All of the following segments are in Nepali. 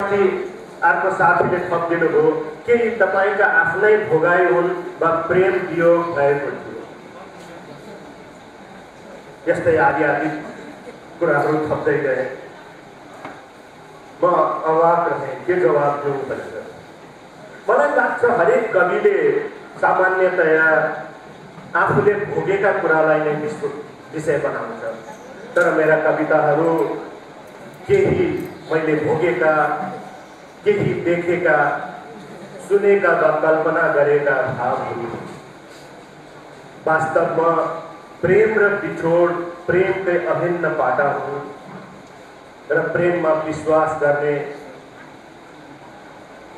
अर्को साथीले थपिदिनुभयो केही तपाईँका आफ्नै भोगाइ हुन् वा प्रेम वियोग भएको थियो। यस्तै आदि आदि कुराहरू थप्दै गए। म अवाक रहेँ के जवाब दिउँ भनेर। मलाई लाग्छ हरेक कविले सामान्यतया आफूले भोगेका कुरालाई नै विषय बनाउँछ। तर मेरा कविताहरू केही मैले भोगेका, केही देखेका, सुनेका वा कल्पना गरेका भावहरू। वास्तवमा प्रेम र बिछोड प्रेमकै अभिन्न पाटा हुन् र प्रेममा विश्वास गर्ने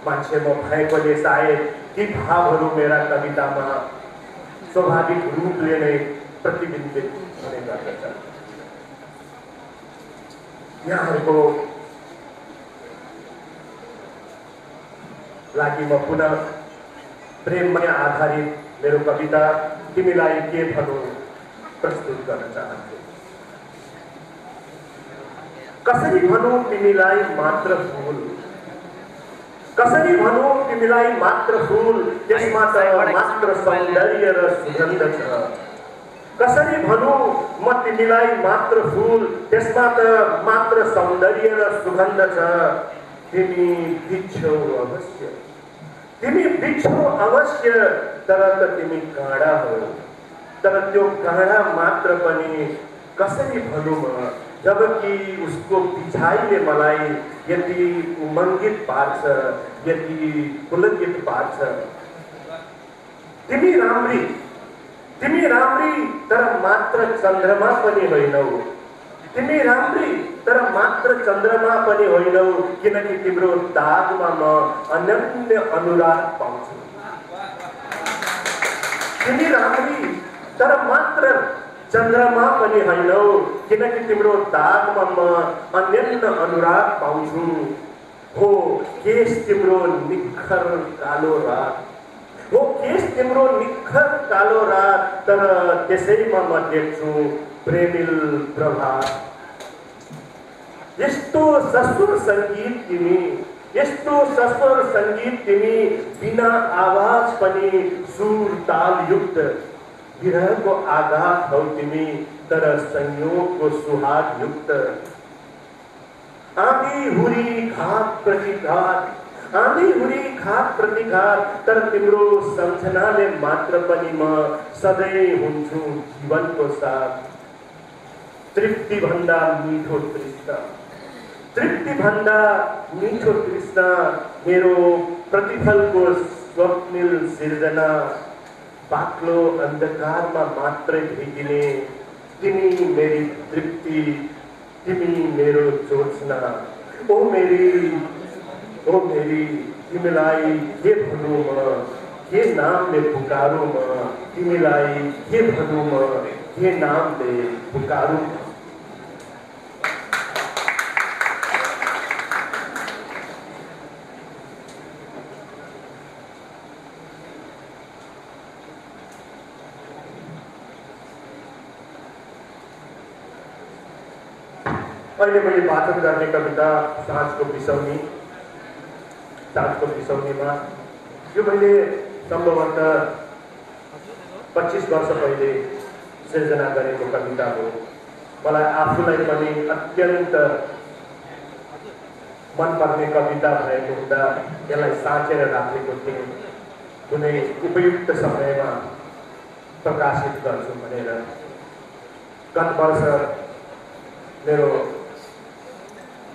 मान्छे म भएकोले सायद ती भावहरू मेरा कवितामा स्वाभाविक रूपले नै प्रतिबिम्बित हुने गर्दछ। यहाँहरूको लागि म पुनः प्रेममै आधारित मेरो कविता तिमीलाई के भनौँ प्रस्तुत गर्न चाहन्छु। कसरी भनौँ तिमीलाई मात्र फुल? कसरी भनौँ तिमीलाई मात्र फुल? त्यसमा त मात्र सौन्दर्य र सुगन्ध छ। कसरी भनौँ म तिमीलाई मात्र फुल? त्यसमा त मात्र सौन्दर्य र सुगन्ध छ। तिमी बिच्छौ अवश्य। तिमी तर त तिमी काँडा हो। तर त्यो काँडा मात्र पनि कसरी भनौँ म जबकि उसको पिछाइले मलाई यति उमङ्गित पार्छ यति पुलकित पार्छ। तिमी राम्री तिमी राम्री तर मात्र चन्द्रमा पनि होइनौ। तिमी राम्री तर मात्र चन्द्रमा पनि होइनौ किनकि तिम्रो दागमा म अनन्य अनुराग पाउँछु। तिमी राम्री तर मात्र चन्द्रमा पनि होइनौ किनकि तिम्रो दागमा म अन्य अनुराग पाउँछु। हो केस तिम्रो निखर कालो रात हो केस तिम्रो निखर कालो रात तर त्यसैमा म देख्छु। प्रेमिल प्रभात यस्तो सस्वर सङ्गीत तिमी यस्तो सस्वर सङ्गीत तिमी बिना आवाज पनि सुर तालयुक्त विरहको आघात हौ तिमी तर संयोगको सुहागयुक्त आँधी हुरी घात प्रतिघात आँधी हुने घात प्रतिघात तर तिम्रो सम्झनाले मात्र पनि म सधैँ हुन्छु जीवनको साथ। तृप्ति भन्दा मिठो तृष्णा तृप्ति भन्दा मिठो तृष्णा मेरो प्रतिफलको स्वप्निल सिर्जना। बाक्लो अन्धकारमा मात्रै भेटिने तिमी मेरी तृप्ति तिमी मेरो जोत्सना। ओ मेरी ओ मेरी तिमीलाई के भनौँ म? के नामले पुकारू म? तिमीलाई के भनौँ म? के नामले पुकारू अहिले मैले वाचन गर्ने कविता साँझको बिसौनी साँझको बिसौनीमा यो मैले सम्भवतः पच्चिस वर्ष पहिले सिर्जना गरेको कविता हो मलाई आफूलाई पनि अत्यन्त मनपर्ने कविता भएको हुँदा यसलाई साँचेर राखेको थिएँ। कुनै उपयुक्त समयमा प्रकाशित गर्छु भनेर गत वर्ष मेरो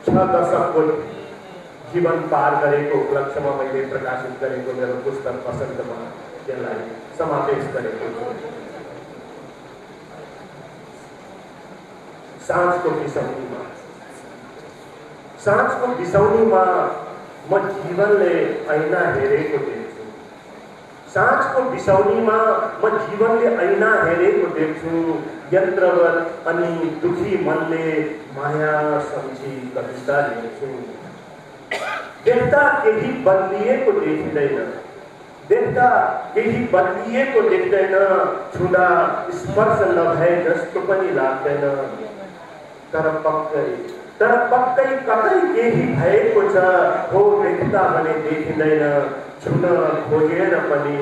छ दशकको जीवन पार गरेको उपलक्ष्यमा मैले प्रकाशित गरेको मेरो पुस्तक पसन्तमा त्यसलाई समावेश गरेको छु साँझको बिसौनीमा साँझको बिसौनीमा म जीवनले ऐना हेरेको देख्छु साँझको बिसौनीमा म जीवनले ऐना हेरेको देख्छु। यन्त्रवत अनि दुखी मनले माया सम्झी कविता लेख्छु। देख्दा केही बदलिएको देखिँदैन। देख्दा केही बदलिएको देख्दैन। छुँदा स्पर्श नभए जस्तो पनि लाग्दैन। तर पक्कै तर पक्कै कतै केही भएको छ हो देख्दा भने देखिँदैन। छुन खोजेर पनि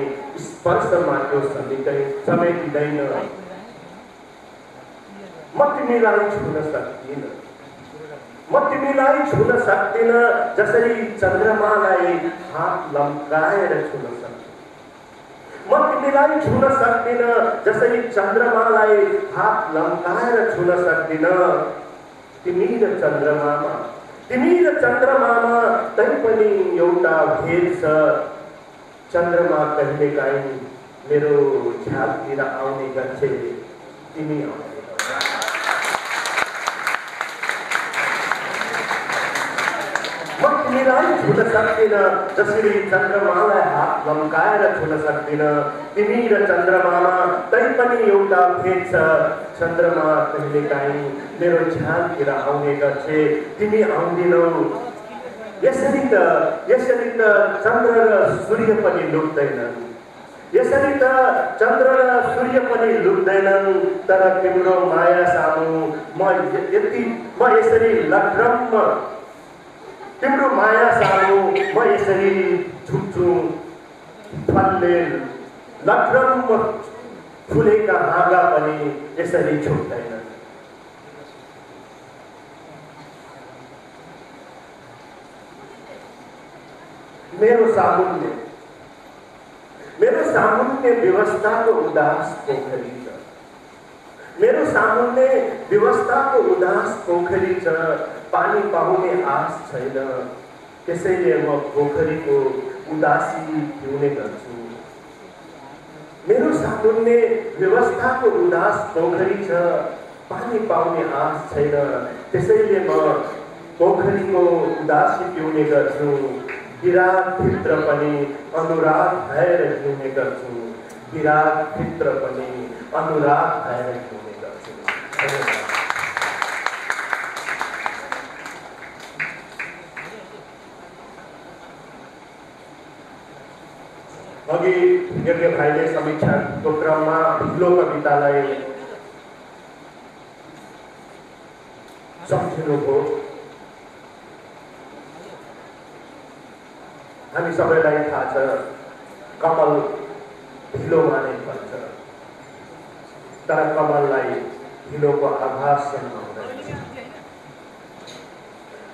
स्पर्शमा त्यो समेटै समेटिँदैन म तिमीलाई छुन सक्दिनँ म तिमीलाई छुन सक्दिनँ जसरी चन्द्रमालाई हात लम्काएर छुन सक्दिनँ म तिमीलाई छुन सक्दिनँ जसरी चन्द्रमालाई हात लम्काएर छुन सक्दिनँ तिमी र चन्द्रमामा तिमी र चन्द्रमामा तै पनि एउटा भेद छ। चन्द्रमा कहिलेकाहीँ मेरो झ्यालतिर आउने गर्छे तिमी आउने म तिमीलाई छुन सक्दिनँ जसरी चन्द्रमालाई हात लम्काएर छुन सक्दिनँ तिमी र चन्द्रमामा तै पनि एउटा भेद छ चन्द्रमा कहिलेकाहीँ मेरो झ्यालतिर आउने गर्छे तिमी आउँदिनौ यसरी त यसरी त चन्द्र र सूर्य पनि लुक्दैनन्। यसरी त चन्द्र र सूर्य पनि लुक्दैनन् तर तिम्रो माया सामु म यति म यसरी लक्रम तिम्रो माया सानो म यसरी छुट्छु फलले लक्रम फुलेका हाँगा पनि यसरी छुट्दैन। मेरो सामुन्ने मेरो सामुन्ने व्यवस्थाको उदास पोखरी छ। मेरो सामुन्ने व्यवस्थाको उदास पोखरी छ। पानी पाउने आश छैन। त्यसैले म पोखरीको उदासी पिउने गर्छु। मेरो सामुन्ने व्यवस्थाको उदास पोखरी छ। पानी पाउने आश छैन। त्यसैले म पोखरीको उदासी पिउने गर्छु। विराटभित्र पनि अनुराग भएर हिँड्ने गर्छु। विराटभित्र पनि अनुराग भएर हिँड्ने गर्छु। अघि यज्ञ भाइले समीक्षाको क्रममा ढिलो कवितालाई सम्झिनुभयो हामी सबैलाई थाहा छ कमल ढिलोमा नै पर्छ तर कमललाई ढिलोको आभास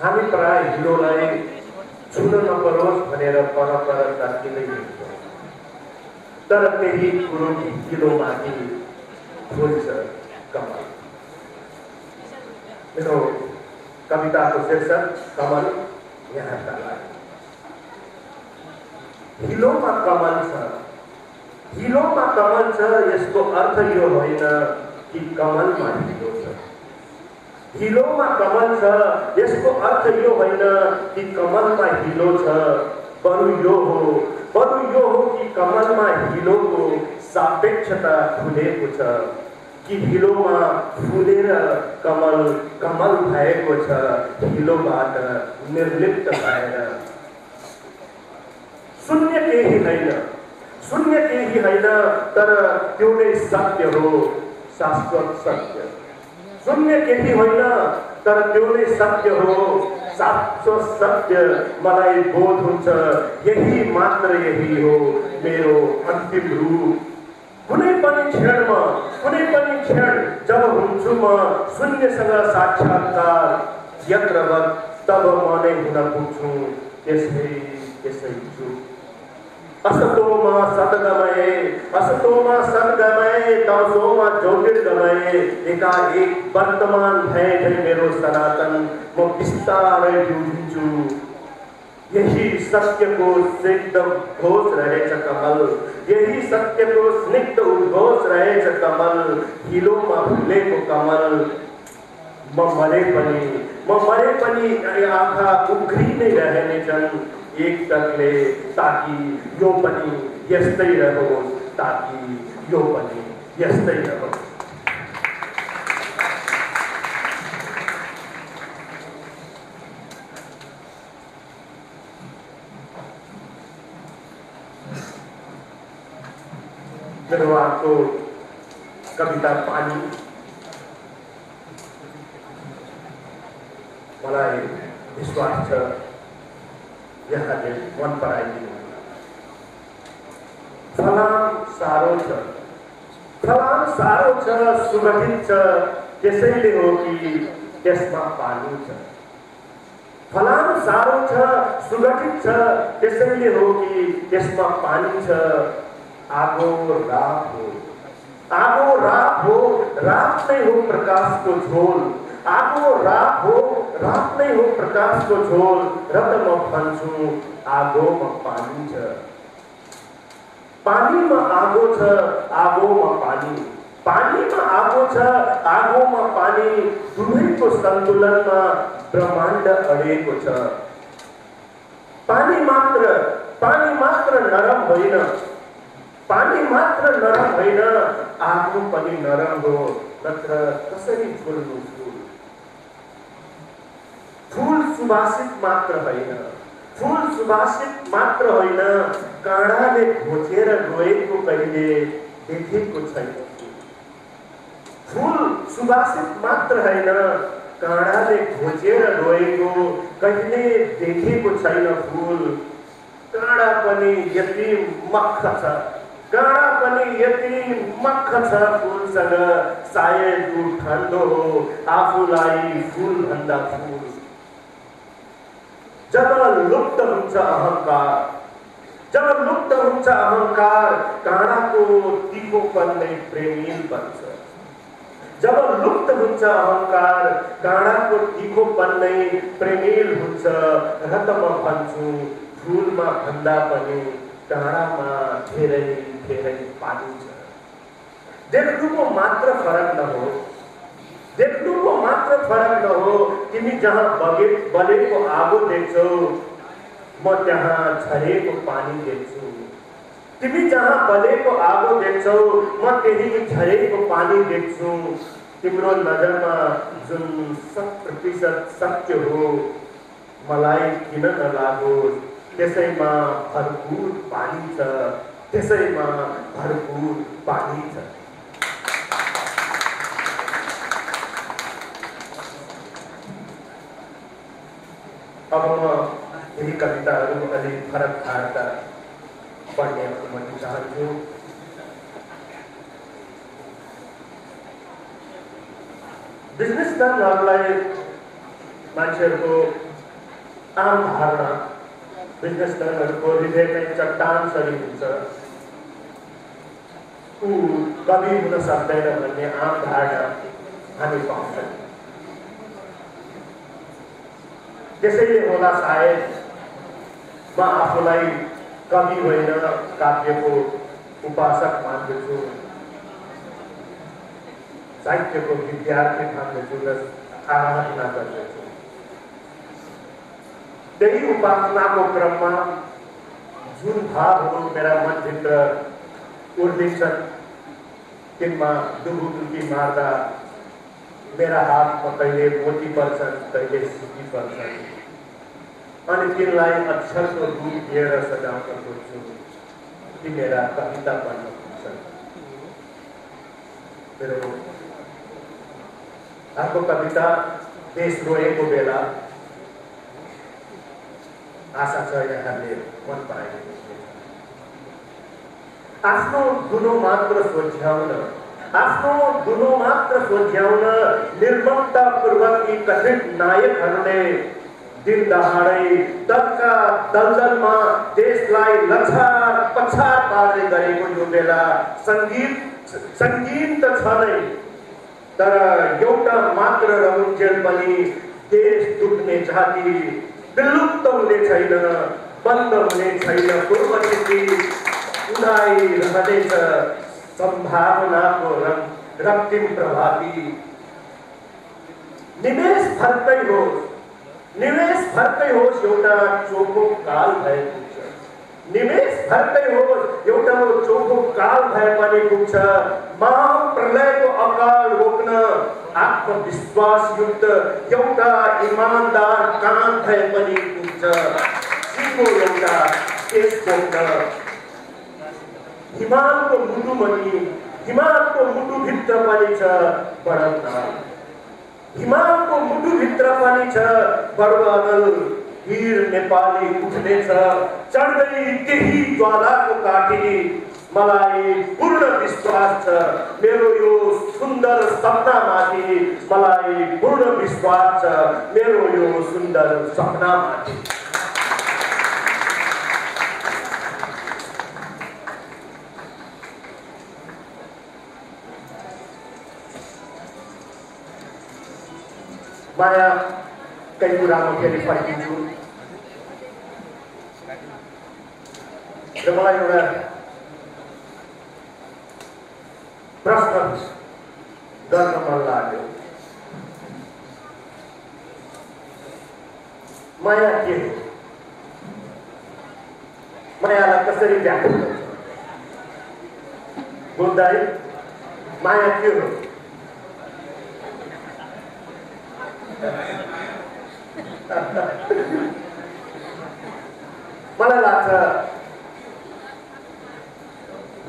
हामी प्राय हिलोलाई छुन नपरोस् भनेर पर पर तर्किँदै हिँड्छौँ तर त्यही कुरो किलोमाथि फुल्छ कमल। मेरो कविताको शीर्षक कमल यहाँका लागि हिलोमा कमल छ। हिलोमा कमल छ यसको अर्थ यो होइन कि कमलमा हिलो छ। हिलोमा कमल छ यसको अर्थ यो होइन कि कमलमा हिलो छ। बरु यो हो बरु यो हो कमलमा हिलोको सापेक्षता खुलेको छ कि हिलोमा फुलेर कमल कमल भएको छ हिलोबाट निर्लिप्त भएर? शून्य केही होइन। शून्य केही होइन तर त्यो नै सत्य हो शाश्वत सत्य। शून्य केही होइन तर त्यो नै सत्य हो साँचो सत्य मलाई बोध हुन्छ यही मात्र यही हो मेरो अन्तिम रूप। कुनै पनि क्षणमा कुनै पनि क्षण जब हुन्छु म शून्यसँग साक्षात्कार यत्रवत तब म नै हुन पुग्छु त्यसै त्यसै छु। असतोमा सद्गमये असतोमा सद्गमये तमसोमा ज्योतिर्गमये। एकाएक वर्तमान भए मेरो सनातन। म बिस्तारै जुझिन्छु यही सत्यको स्निग्ध घोष रहेछ कमल यही सत्यको स्निग्ध उद्घोष रहेछ कमल हिलोमा फुलेको कमल। म मरे पनि म मरे पनि आँखा उग्री नै रहनेछन् एक टकले ताकि यो पनि यस्तै रहोस् ताकि यो पनि यस्तै रहोस् मेरो आपको कविता पानी। मलाई विश्वास छ। यहाँले मन पराइदिनु फलाम साह्रो छ। फलाम साह्रो छ सुगठित छ त्यसैले हो कि त्यसमा पानी छ। फलाम साह्रो छ सुगठित छ त्यसैले हो कि त्यसमा पानी छ। आगो रात हो। आगो रात हो रात नै हो प्रकाशको झोल। आगो रात हो रात नै हो प्रकाशको झोल र त म आगोमा पानी छ। पानीमा आगो छ आगोमा पानी। पानीमा आगो छ आगोमा पानी। दुवैको सन्तुलनमा ब्रह्माण्ड अडेको छ। पानी मात्र पानी मात्र नरम होइन। पानी मात्र नरम होइन आगो पनि नरम हो। नत्र कसरी फुल्नु फुल सुवासित मात्र होइन। फुल सुवासित मात्र होइन काँडाले घोचेर गएको कहिले देखेको छैन। फुल सुवासित मात्र होइन काँडाले घोचेर गएको कहिले देखेको छैन फुल। काँडा पनि यति मख छ। काँडा पनि यति मख छ फुलसँग। सायद ऊ ठन्डो हो आफूलाई फुलभन्दा फुल जब लुप्त हुन्छ अहङ्कार जब लुप्त हुन्छ अहङ्कार काँडाको तिखोपन नै प्रेमिल बन्छ जब लुप्त हुन्छ अहङ्कार काँडाको तिखोपन नै प्रेमिल हुन्छ र भन्छु फुलमा भन्दा पनि काँडामा धेरै धेरै पानी छ देख्नुको मात्र फरक नहोस् देख्नुको मात्र फरक नहो तिमी जहाँ बगे बलेको आगो देख्छौ म त्यहाँ झरेको पानी देख्छु। तिमी जहाँ बलेको आगो देख्छौ म त्यही झरेको पानी देख्छु। तिम्रो नजरमा जुन शत प्रतिशत सत्य हो मलाई किन नलागोस्? त्यसैमा भरपुर पानी छ त्यसैमा भरपुर पानी छ। अब म यही कविताहरू अलिक फरक धारका पढ्ने अनुमति चाहन्छु बिजनेसम्यानहरूलाई मान्छेहरूको आम धारणा बिजनेसम्यानहरूको हृदय चाहिँ चट्टान सरी हुन्छ। ऊ कवि हुन सक्दैन भन्ने आम धारणा हामी पाउँछौँ। त्यसैले होला सायद म आफूलाई कवि होइन काव्यको उपासक मान्दछु साहित्यको विद्यार्थी मान्दछु र आराधना गर्दछु त्यही उपासनाको क्रममा जुन भावहरू मेरा मनभित्र उर्लिन्छन् तिनमा डुबुडुबी मार्दा मेरा हातमा कहिले मोती पर्छन् कहिले सुकी पर्छन् अनि तिनलाई अक्षरको रूप दिएर सजाउन खोज्छु ती मेरा कविता बन्न पुग्छन् मेरो अर्को कविता देश रोएको बेला। आशा छ यहाँले मन पराइदिनु आफ्नो गुनो मात्र सोझ्याउन आफ्नो गुनो मात्र सोझ्याउन निर्ममतापूर्वक यी कथित नायकहरूले दिन दहाडै दलका दलदलमा देशलाई लछार पछार पार्ने गरेको यो बेला सङ्गीत सङ्गीत त छ नै तर एउटा मात्र रहुन्जेल पनि देश डुब्ने जाति विलुप्त हुने छैन बन्द हुने छैन। पूर्व नीति उदाइरहनेछ सम्भावनाको रङ रक्तिम प्रभाती। निवेश फर्कै होस् निवेश फर्कै होस् एउटा चोखो काल भए पुग्छ निवेश फर्कै होस् एउटा चोखो काल भए पनि पुग्छ महाप्रलयको अकाल रोक्न आत्मविश्वास युक्त एउटा इमान्दार कान भए पनि पुग्छ एउटा बोक्न हिमालको मुटुमणि हिमालको मुटुभित्र पनि छ हिमालको मुटुभित्र पनि छ बडवादल वीर नेपाली उठ्नेछ चढ्दै त्यही ज्वालाको काठी। मलाई पूर्ण विश्वास छ मेरो यो सुन्दर सपनामाथि मलाई पूर्ण विश्वास छ मेरो यो सुन्दर सपनामाथि। माया कई कुरामा फेरि फर्किन्छु र मलाई एउटा प्रश्न गर्न मन लाग्यो माया के हो मायालाई कसरी व्याख्या गर्छ बुझ्दै माया के हो मलाई लाग्छ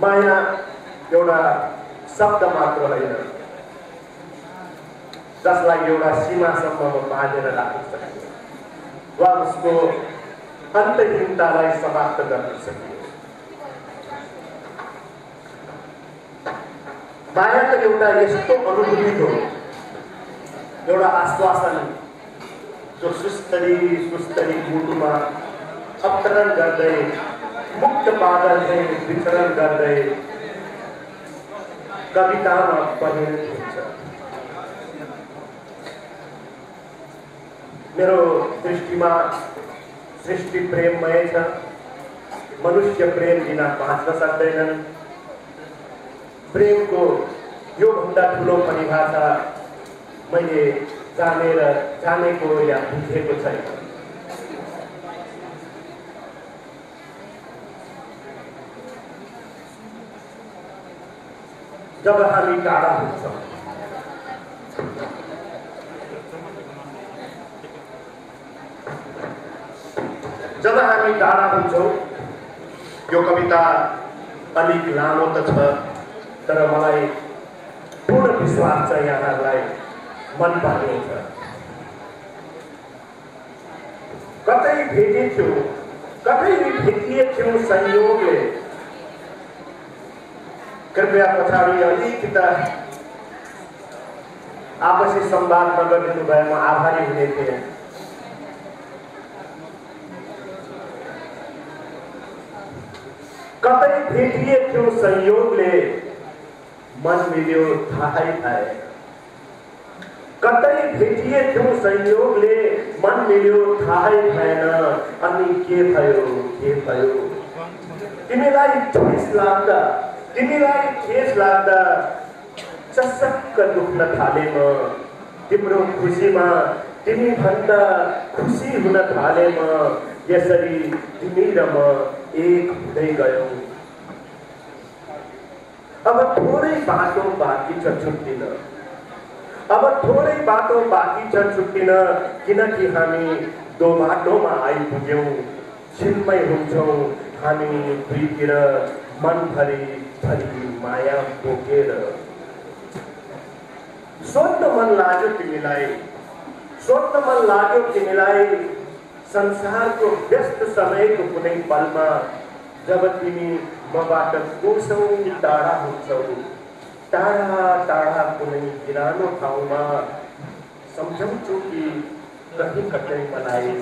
माया एउटा शब्द मात्र होइन जसलाई एउटा सीमासम्ममा बाँधेर राख्न सकियो वा उसको अन्तहीनतालाई समाप्त गर्न सकियो माया त एउटा यस्तो अनुभूति हो एउटा आश्वासन। जो सुस्तरी सुस्तरी मुटुमा अवतरण गर्दै मुक्त बादल चाहिँ वितरण गर्दै कवितामा परिणत हुन्छ। मेरो दृष्टिमा सृष्टि प्रेममय छ। मनुष्य प्रेम बिना बाँच्न सक्दैनन्। प्रेमको योभन्दा ठुलो परिभाषा मैले जानेर जानेको या बुझेको छैन। जब हामी टाढा हुन्छौँ। जब हामी टाढा हुन्छौँ यो कविता अलिक लामो त छ तर मलाई पूर्ण विश्वास छ यहाँहरूलाई। मन पर्नेछ कतै भेटेथ्यौ कतै भेटिएथ्यौ संयोगले कृपया पछाडि अलिकता आपसी संवाद नगरिदिनु भएमा आभारी हुने थिएँ कतै भेटिएथ्यौ संयोगले मन मिल्यो थाहै भए कतै भेटिएथ्यौ संयोगले मन मिल्यो थाहै भएन। अनि के भयो? के भयो? तिमीलाई ठेस लाग्दा तिमीलाई ठेस लाग्दा चसक्क दुख्न थाले म। तिम्रो खुसीमा तिमी भन्दा खुसी हुन थाले म। यसरी तिमी र म एक हुँदै गयौँ। अब थोरै बाटो बाँकी छ छुट्टिन। अब थोरै बाटो बाँकी छ छुट्टिन किनकि हामी दो बाटोमा आइपुग्यौँ। छिन्मै हुन्छौँ हामी दुईतिर मनभरि भरि माया बोकेर। सोध्न मन लाग्यो तिमीलाई। सोध्न मन लाग्यो तिमीलाई संसारको व्यस्त समयको कुनै पलमा। जब तिमी मबाट कोसौँ टाढा हुन्छौ टाढा टाढा कुनै बिरानो ठाउँमा सम्झन्छु कि कहीँ कतै मलाई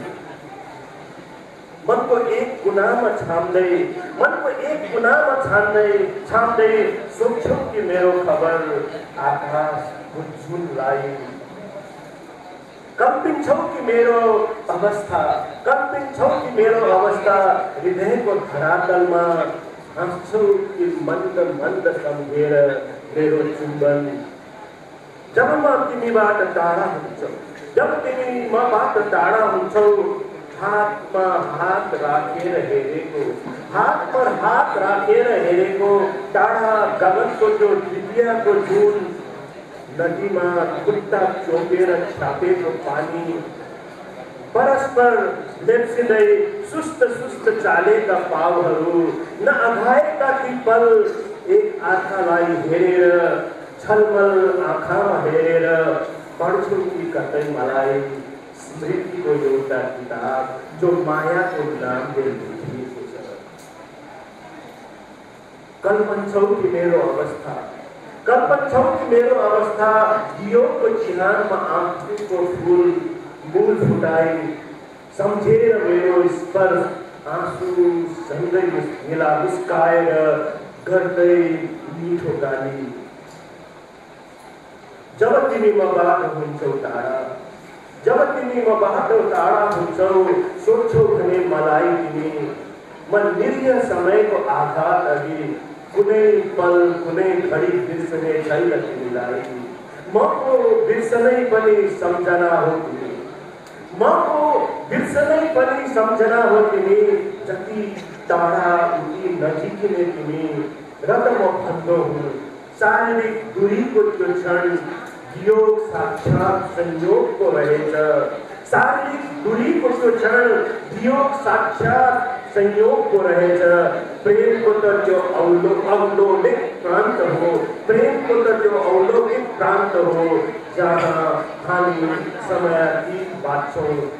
मनको एक कुनामा छाम्दै मनको एक कुनामा छाम्दै छाम्दै सोध्छौ कि मेरो खबर आकाशको जुनलाई कम्पिन्छौ कि मेरो अवस्था कम्पिन्छौ कि मेरो अवस्था हृदयको धरातलमा हाँस्छौ कि मन्द मन्द सम्झेर मेरो चुम्बन जब म तिमीबाट टाढा हुन्छौ, जब तिमी मबाट टाढा हुन्छौ हातमा हात राखेर हेरेको हात पर हात राखेर हेरेको टाढा गगनको त्यो दिव्याको जुन नदीमा खुट्टा चोकेर छापेको पानी, परस्पर लेप्सिँदै सुस्त सुस्त चालेका पाउहरू, न अघाएका ती पल एक आँखालाई हेरेर छलमल आँखामा हेरेर पढ्छु कि कतै मलाई स्मृतिको एउटा किताब जो मायाको नामले लेखिएको छ कल्पन छौ कि मेरो अवस्था? कल्पन छौ कि मेरो अवस्था? दियोको चिहानमा आँखीको फुल मूल फुटाई सम्झेर मेरो स्पर्श आँसु सँगै मिला मुस्काएर गर्दै मिठो गाली जब तिमी मबाट हुन्छौ टाढा जब तिमी मबाट टाढा हुन्छौ सोध्छौ भने मलाई तिमी म निरीह समयको आघात अघि कुनै पल, कुनै घडी बिर्सने छैन तिमीलाई। मको बिर्सनै पनि सम्झना हो तिमी। मको बिर्सनै पनि सम्झना हो तिमी। जति टाढा उति नजिकिने तिमी। र त म भन्दो हुँ शारीरिक दूरीको त्यो क्षण योग साक्षात संयोगको रहेछ शारीरिक दूरीको त्यो क्षण योग साक्षात संयोगको रहेछ प्रेमको त त्यो अवलो अवलोकित प्रान्त हो प्रेमको त त्यो अवलोकित प्रान्त हो जहाँ हामी समयातीत बाँच्छौँ जहाँ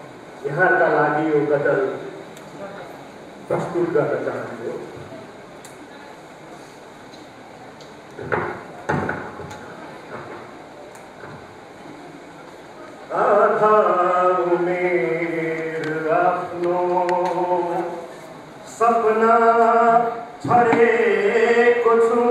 यहाँका लागि यो गज़ल प्रस्तुत गर्न चाहन्छु आफ्नो सपना छरेको छु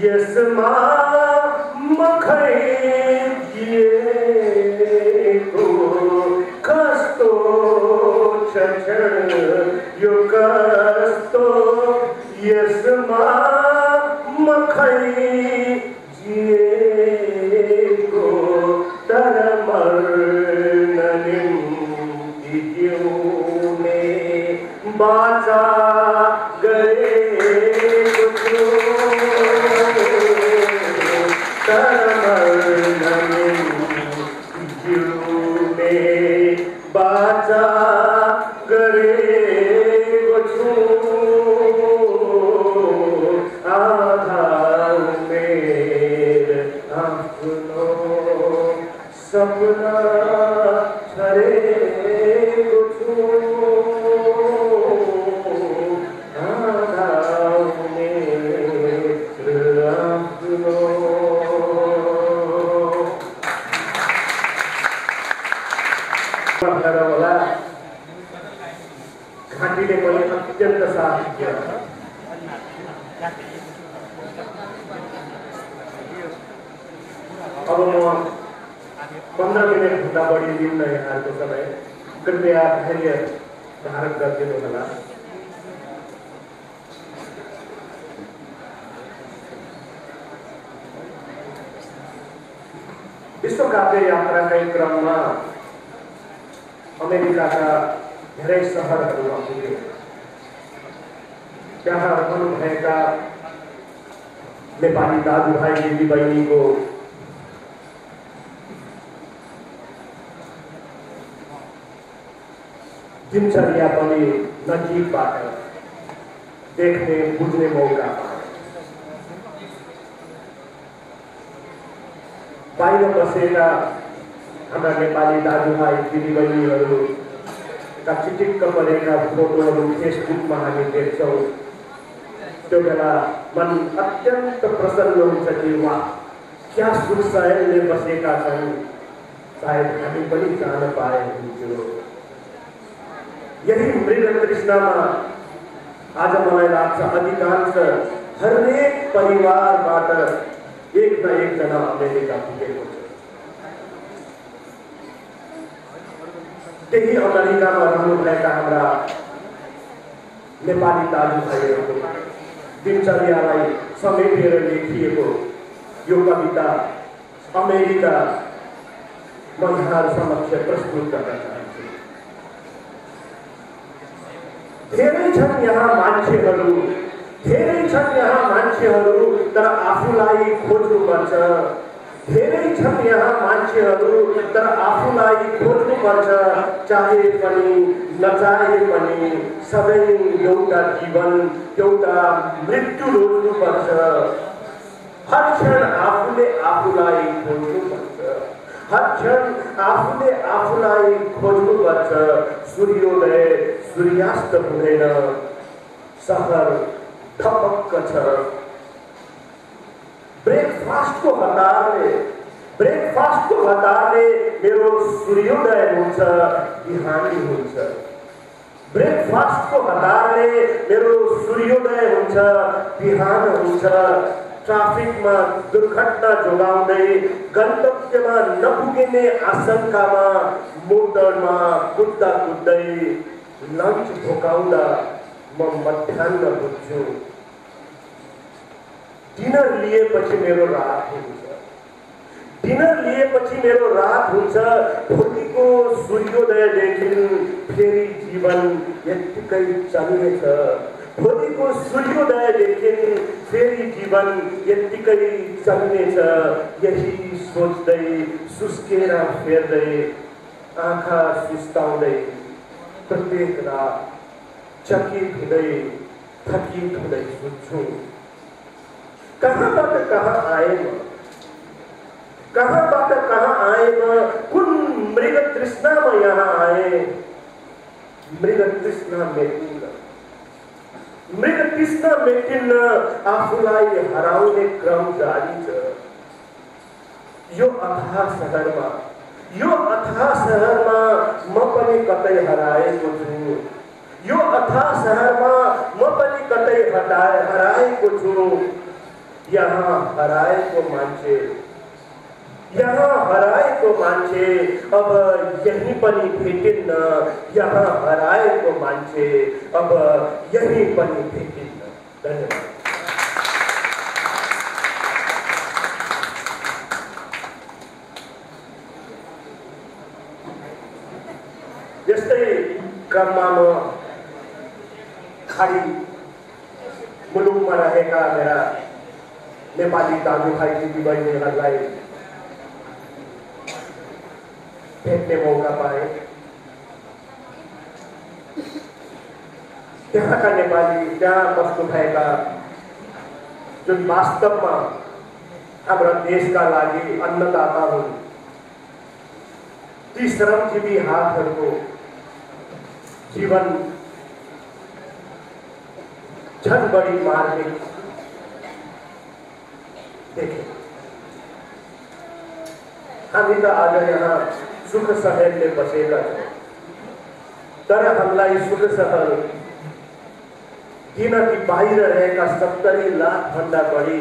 Yes, my. बाहिर बसेका हाम्रा नेपाली दाजुभाइ दिदीबहिनीहरूका चिटिक्क परेका फोटोहरू फेसबुकमा हामी देख्छौँ। त्यो बेला मन अत्यन्त प्रसन्न हुन्छ कि, वा, क्या सुख शयनले बसेका छन्? सायद हामी पनि जान पाए यही मृग तृष्णामा आज मलाई लाग्छ, अधिकांश हरेक परिवारबाट एक ना एक न एकजना अमेरिका पुगेको छ त्यही अमेरिकामा रहनुभएका हाम्रा नेपाली दाजुभाइहरूको दिनचर्यालाई समेटेर लेखिएको यो कविता अमेरिका म समक्ष प्रस्तुत गर्न चाहन्छु धेरै छन् यहाँ मान्छेहरू धेरै छन् यहाँ मान्छेहरू तर आफूलाई खोज्नुपर्छ धेरै छन् यहाँ मान्छेहरू तर आफूलाई खोज्नुपर्छ चाहे पनि नचाहे पनि सबै एउटा जीवन एउटा मृत्यु रोज्नुपर्छ हर क्षण आफूले आफूलाई खोज्नुपर्छ हर क्षण आफूले आफूलाई खोज्नुपर्छ सूर्योदय सूर्यास्त हुँदैन। सहर थपक्क छ ब्रेकफास्टको हतारले ब्रेकफास्टको हतारले मेरो सूर्योदय हुन्छ बिहानी हुन्छ ब्रेकफास्टको हतारले मेरो सूर्योदय हुन्छ बिहान हुन्छ ट्राफिकमा दुर्घटना जोगाउँदै गन्तव्यमा नपुगिने आशंकामा मोटरमा कुद्दा कुद्दै लन्च भोकाउँदा म मध्यान्न बुझ्छु। डिनर लिएपछि मेरो रात हुन्छ। डिनर लिएपछि मेरो रात हुन्छ। भोलिको सूर्योदयदेखि फेरि जीवन यत्तिकै चल्नेछ। भोलिको सूर्योदयदेखि फेरि जीवन यत्तिकै चल्नेछ। यही सोच्दै सुस्केर फेर्दै आँखा सुस्ताउँदै प्रत्येक रात चकित हुँदै थकित हृदय हुँदै सुत्छु कहाँबाट कहाँ आए म? कहाँबाट कहाँ आए म? कुन मृग तृष्णामा यहाँ आए? मृग तृष्णा मेटिन्न मृग तृष्णा मेटिन्न आफूलाई हराउने क्रम जारी छ। यो अथा सहरमा, यो अथा सहरमा म पनि कतै हराएको छु यो अथा सहरमा म पनि कतै हटाए हराएको छु यहाँ हराएको मान्छे यहाँ हराएको मान्छे अब यहीँ पनि भेटिन्न यहाँ हराएको मान्छे अब यहीँ पनि भेटिन्न धन्यवाद। यस्तै क्रममा म खाडी मुलुकमा रहेका मेरा? नेपाली दाजुभाइ दिदीबहिनीहरूलाई भेट्ने मौका पाएँ। त्यहाँका नेपाली त्यहाँ बस्नु भएका जुन वास्तवमा हाम्रा देशका लागि अन्नदाता हुन् ती श्रमजीवी हातहरूको जीवन झन बढी मार्मिक देखे। हामी त आज यहाँ सुख सहरले बसेका छौँ तर हामीलाई सुख सहर दिन ती बाहिर रहेका सत्तरी लाख लाखभन्दा बढी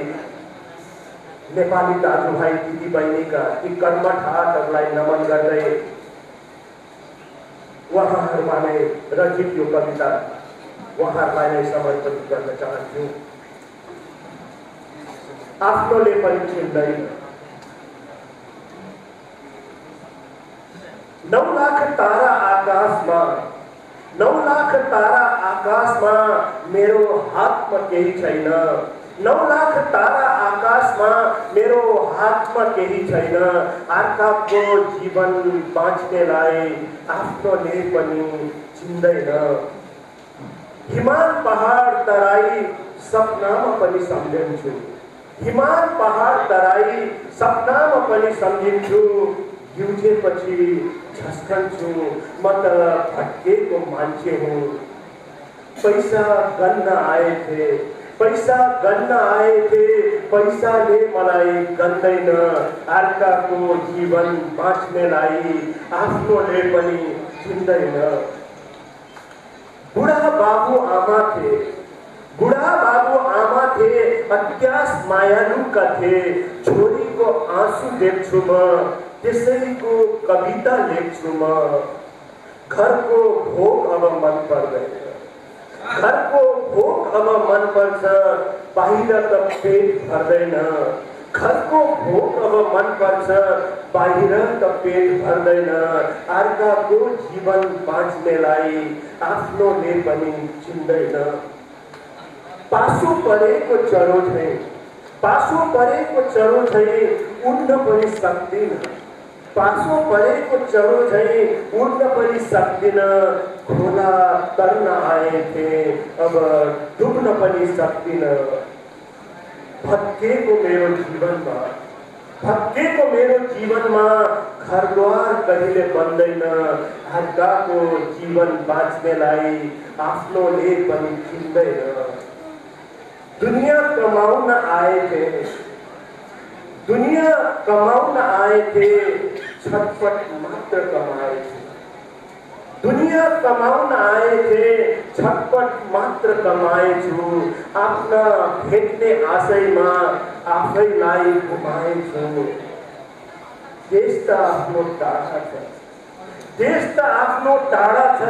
नेपाली दाजुभाइ दिदीबहिनीका ती कर्मठ हातहरूलाई नमन गर्दै उहाँहरूमा नै रचित यो कविता। उहाँहरूलाई नै समर्पित गर्न चाहन्छु आफ्नोले पनि चिन्दैन नौ लाख तारा आकाशमा नौ लाख तारा आकाशमा मेरो हातमा केही छैन नौ लाख तारा आकाशमा मेरो हातमा केही छैन अर्काको जीवन बाँच्नेलाई आफ्नोले पनि चिन्दैन हिमाल पहाड तराई सपनामा पनि सम्झन्छु हिमाल पहाड तराई सपनामा पनि सम्झिन्छु जिउजेपछि झस्कन्छु म त भट्केको मान्छे हुँ। पैसा गन्न आए थिए पैसा गन्न आए थिए पैसाले मलाई गन्दैन अर्काको जीवन बाँच्नेलाई आफ्नोले पनि चिन्दैन बुढा बाबु आमा थिए बुढा बाबु आमा थिए अत्यास मायालुका थिए छोरीको आँसु देख्छु म त्यसैको कविता लेख्छु म घरको भोग अब मन पर्दैन घरको भोग अब मन पर्छ बाहिर त पेट भर्दैन घरको भोग अब मन पर्छ बाहिर त पेट भर्दैन। अर्काको जीवन बाँच्नेलाई आफ्नोले पनि चिन्दैन। पासो परेको चरो झै पासो परेको चरो झै उड्न पनि सक्दिन। पासो परेको चरो झै उड्न पनि सक्दिन। खोला तर्न आए अब डुब्न पनि सक्दिन। भत्केको मेरो जीवनमा भत्केको मेरो जीवनमा घरद्वार कहिले बन्दैन। अर्काको जीवन बाँच्नेलाई आफ्नोले पनि चिन्दैन। दुनियाँ कमाउन आए थे दुनियाँ कमाउन आए थे छटपट मात्र कमाए दुनियाँ कमाउन आए थे छटपट मात्र कमाएछु। आफ्ना भेट्ने आशयमा आफैलाई घुमाएछु देश त आफ्नो टाढा छ। देश त आफ्नो टाढा छ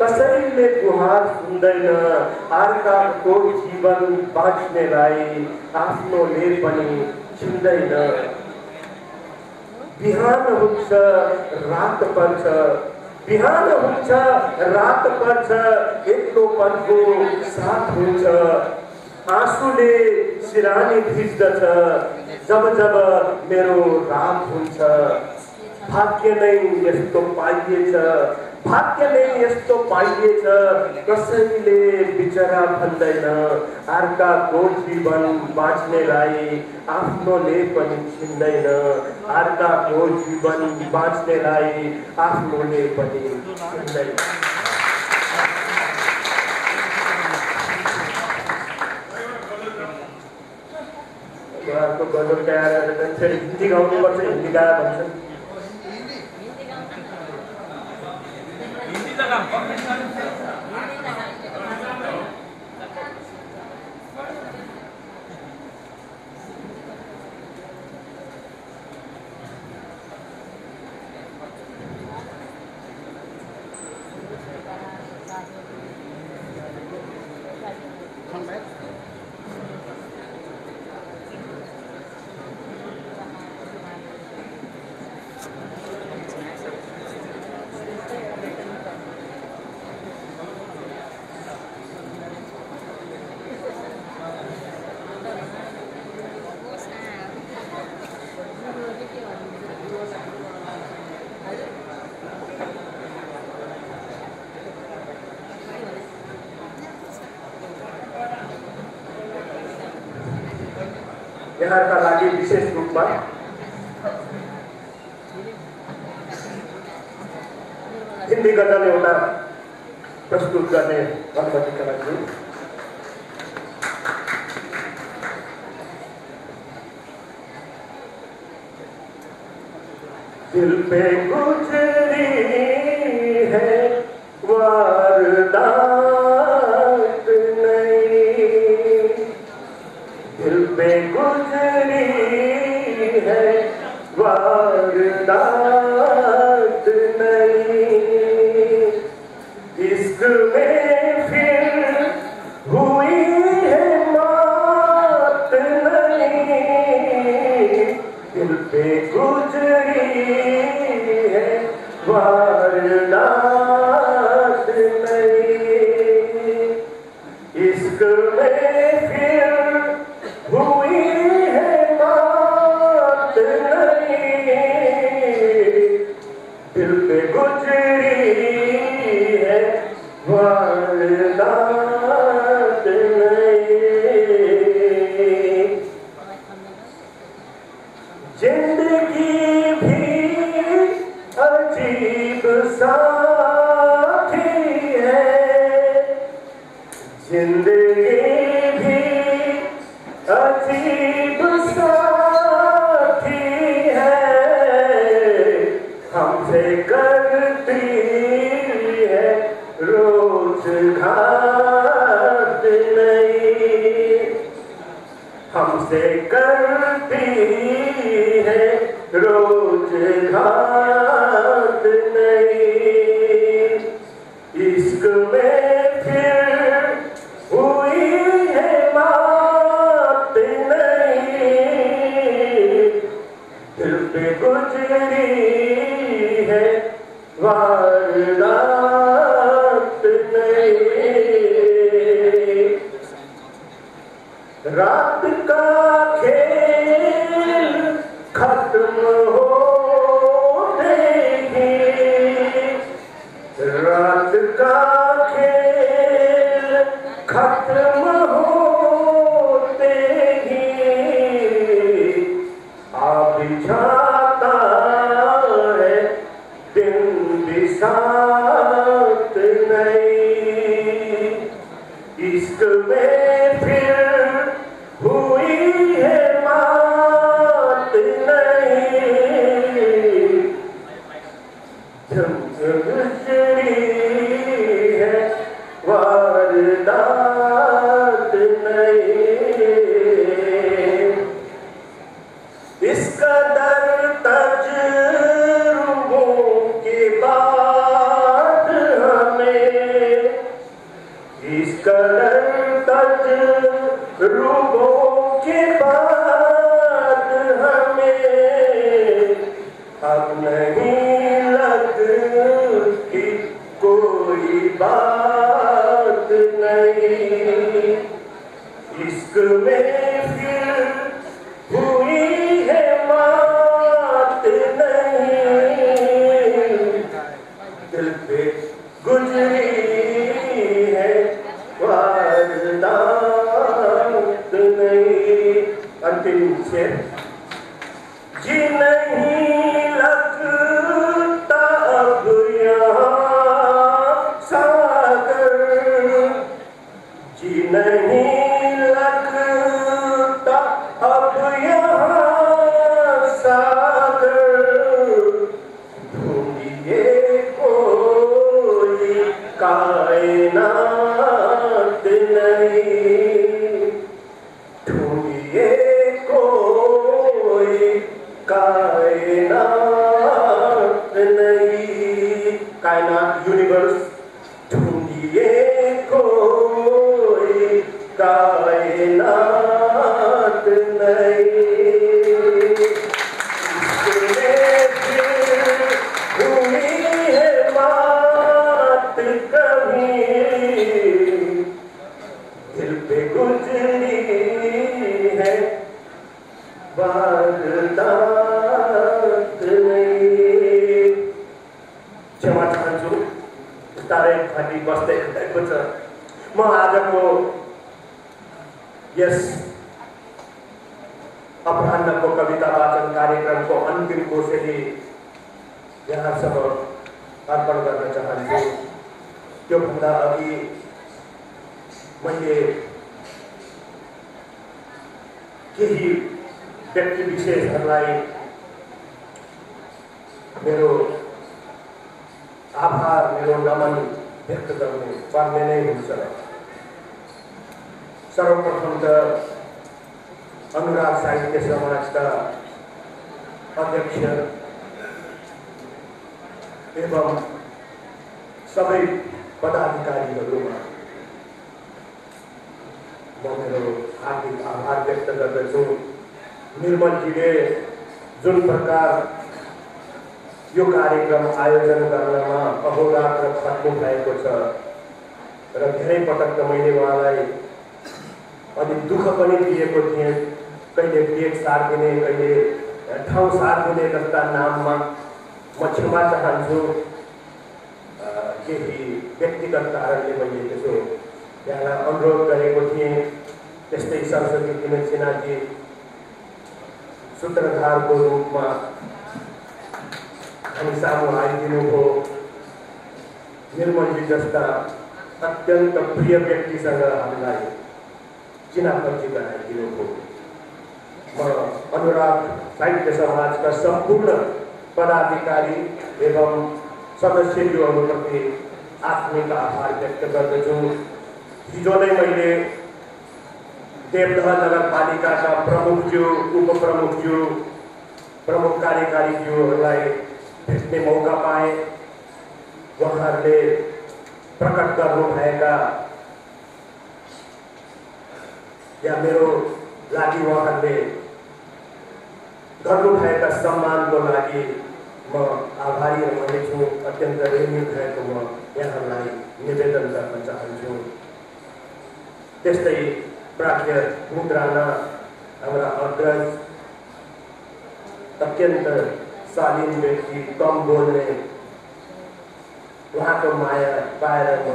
कसैले गुहार सुन्दैन। अर्काको जीवन बाँच्नेलाई आफ्नोले पनि चिन्दैन। बिहान हुन्छ रात पर्छ। बिहान हुन्छ रात पर्छ एक्लोपनको साथ हुन्छ आँसुले सिरानी भिज्दछ जब जब मेरो रात हुन्छ। भाग्य नै यस्तो पाइएछ। भाग्य नै यस्तो पाइएछ। कसैले बिचरा भन्दैन। अर्काको जीवन बाँच्नेलाई आफ्नोले पनि चिन्दैन अर्काको जीवन बाँच्नेलाई आफ्नोले पनि चिन्दैन उहाँहरूको गजल गाएर हिन्दी गाउनुपर्छ हिन्दी गाएर भन्छन्। Thank you. अभी विशेष रूप पर हिंदी गज़ल एउटा प्रस्तुत गर्ने अनुमतिका लागि दिल पे Amén. अध्यक्ष एवं सबै पदाधिकारीहरूमा म मेरो हार्दिक आभार व्यक्त गर्दछु। निर्मलजीले जुन प्रकार यो कार्यक्रम आयोजन गर्नमा अहोरात्र खट्नु भएको छ र धेरै पटक त मैले उहाँलाई अलिक दुःख पनि दिएको थिएँ। कहिले पेट सारिदिने कहिले ठाउँ सारिदिने जस्ता नाममा म क्षमा चाहन्छु केही व्यक्तिगत कारणले मैले त्यसो यहाँलाई अनुरोध गरेको थिएँ त्यस्तै सरस्वती किन सिन्हाजी सूत्रधारको रूपमा हामी सामु आइदिनुभयो निर्मलजी जस्ता अत्यन्त प्रिय व्यक्तिसँग हामीलाई चिनापच्ची गराइदिनुभयो म अनुराग साहित्य समाजका सम्पूर्ण पदाधिकारी एवं सदस्यज्यूहरूप्रति आत्मिक आभार व्यक्त गर्दछु हिजो नै मैले देवदह नगरपालिकाका प्रमुखज्यू उपप्रमुखज्यू प्रमुख कार्यकारीज्यूहरूलाई भेट्ने मौका पाएँ उहाँहरूले प्रकट गर्नुभएका या मेरो लागि उहाँहरूले गर्नुभएका सम्मानको लागि म आभारी रहनेछु अत्यन्त ऋणी भएको म यहाँहरूलाई निवेदन गर्न चाहन्छु। त्यस्तै प्राज्ञ मुद्राना हाम्रा अग्रज अत्यन्त शालीन व्यक्ति कम बोल्ने उहाँको माया पाएर म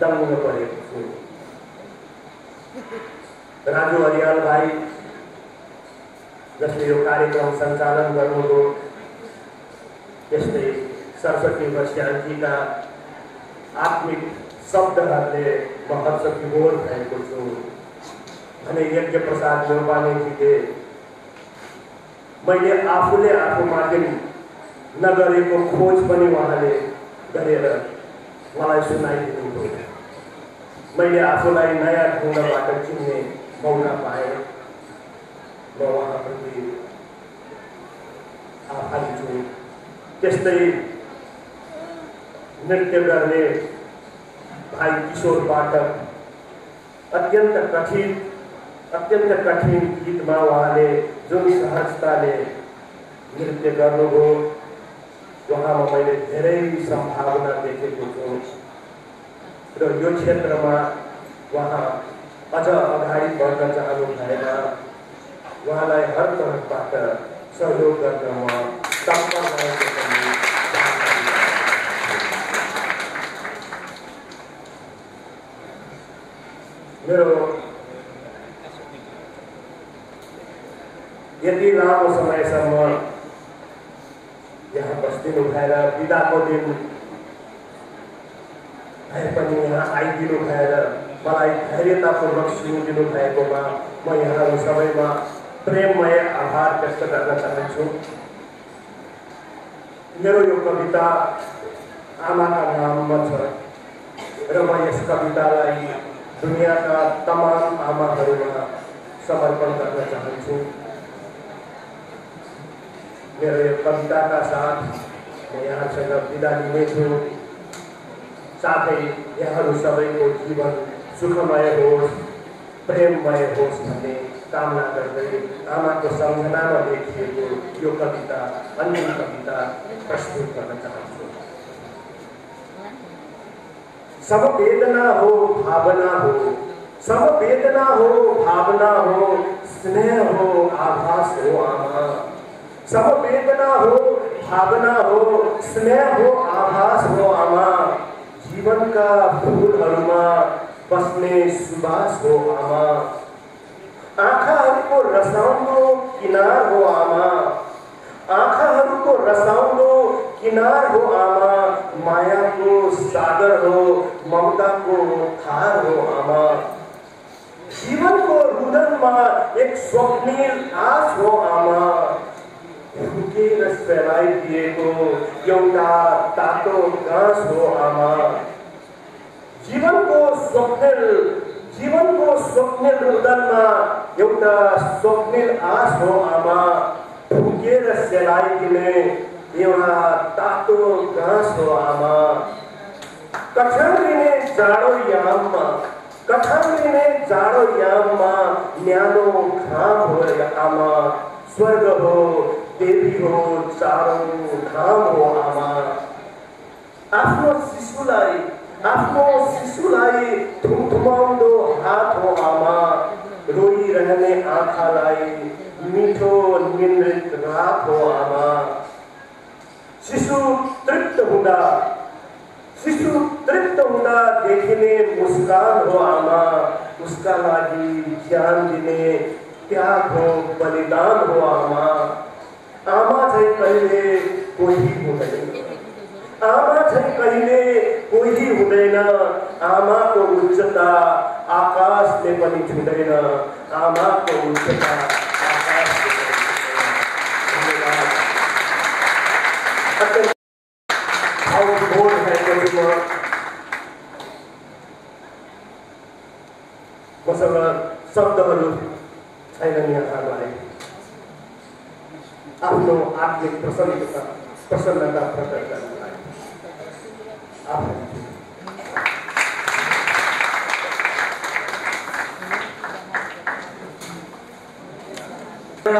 दङ्ग परेको छु। राजु हरियाल भाइ जसले यो कार्यक्रम सञ्चालन गर्नुभयो त्यस्तै सरस्वती बस्यालजीका आत्मिक शब्दहरूले म हर्ष भएको छु भने यज्ञ प्रसाद नेपालीजीले मैले आफूले आफूमाथि नगरेको खोज पनि उहाँले गरेर मलाई सुनाइदिनुभयो मैले आफूलाई नयाँ ढङ्गबाट चिन्ने मौका पाएँ। म आभारी त्यस्तै नृत्य गर्ने भाइ किशोर पाठक अत्यन्त कठिन अत्यन्त कठिन गीतमा उहाँले जुन सहजताले नृत्य गर्नुभयो उहाँमा मैले धेरै सम्भावना देखेको छु र यो क्षेत्रमा उहाँ अझ अगाडि बढ्न चाहनु उहाँलाई हर तर्फबाट सहयोग गर्न म मेरो यति लामो समयसम्म यहाँ बस्दिनु भएर बिदाको दिन भए पनि यहाँ आइदिनु भएर मलाई धैर्यतापूर्वक सुनिदिनु भएकोमा म यहाँहरू सबैमा प्रेममय आभार व्यक्त गर्न चाहन्छु मेरो यो कविता आमाका नाममा छ र म यस कवितालाई दुनियाँका तमाम आमाहरूमा समर्पण गर्न चाहन्छु मेरो यो कविताका साथ म यहाँसँग बिदा लिनेछु साथै यहाँहरू सबैको जीवन सुखमय होस् प्रेममय होस् भन्ने कामना गर्दै आमाको सम्झनामा लेखिएको यो कविता अन्तिम कविता प्रस्तुत गर्न चाहन्छु सब वेदना हो, भावना हो, सब वेदना हो, भावना हो, स्नेह हो, आभास हो आमा समवेदना हो, भावना हो, स्नेह हो, आभास हो आमा जीवनका फुलहरूमा बस्ने सुबास हो आमा आँखाहरूको रसाउनु किनार हो आमा। आँखाहरूको रसाउनु किनार हो आमा। मायाको सागर हो ममताको थार हो आमा। जीवनको रुदनमा एक स्वप्निल आश हो आमा। फुकेर फैलाइदिएको एउटा तातो घाँस हो आमा। जीवनको स्वप्निल जीवनको स्वप्निल रुदनमा एउटा स्वप्निल आश हो आमा फुकेर सेलाइदिने एउटा तातो घाँस हो आमा कठ्याङ्ग्रिने जाडो याममा कठ्याङ्ग्रिने जाडो याममा न्यानो घाम हो आमा। स्वर्ग हो देवी हो चारो घाम हो आमा। आफ्नो शिशुलाई आफ्नो शिशुलाई थुमथुमाउँदो हात आमा रोइरहने आँखालाई मिठो निन्द्रित रात हो आमा। शिशु तृप्त हुँदा, शिशु तृप्त हुँदा देखिने मुस्कान हो आमा। उसका लागि ज्यान दिने त्याग हो, बलिदान हो आमा। आमा चाहिँ कहिले कोही हुँदैन आमा चाहिँ कहिले कोही हुँदैन आमाको उच्चता आकाशले पनि छुँदैन आमाको उच्चता मसँग शब्दहरू छैनन् यहाँहरूलाई आफ्नो आत्मिक प्रसन्नता प्रसन्नता प्रकट गर्नलाई गर्न